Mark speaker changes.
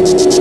Speaker 1: you